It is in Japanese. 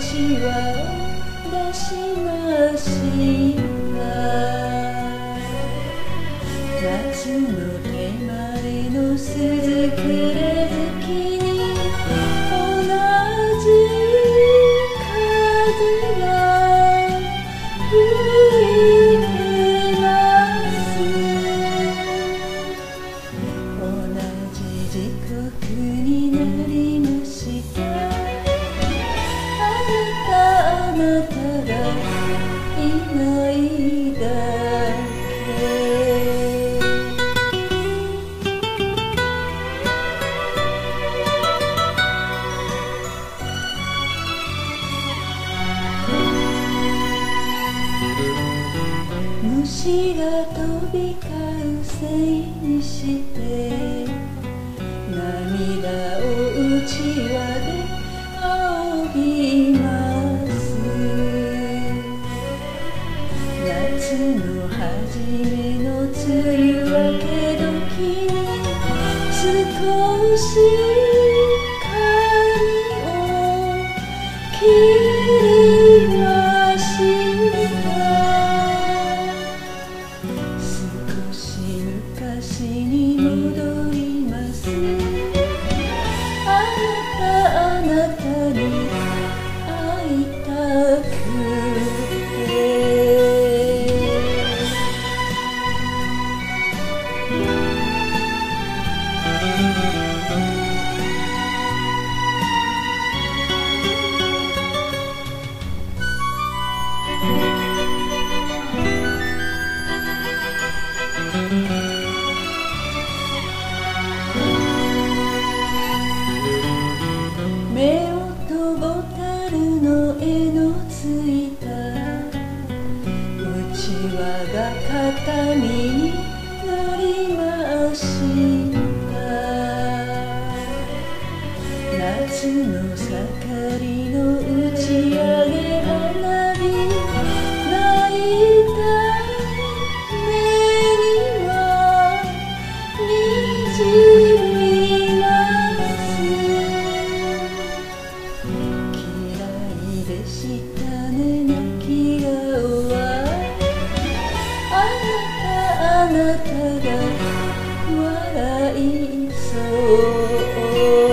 ちわを出しました夏の手前の鈴くれ月に同じ風が吹いてます同じ時刻になりました。ないだけ虫が飛び交うせいにして涙をうちわで仰ぎあなたあなたに目をとぼたるの絵のついあなたが笑いそう。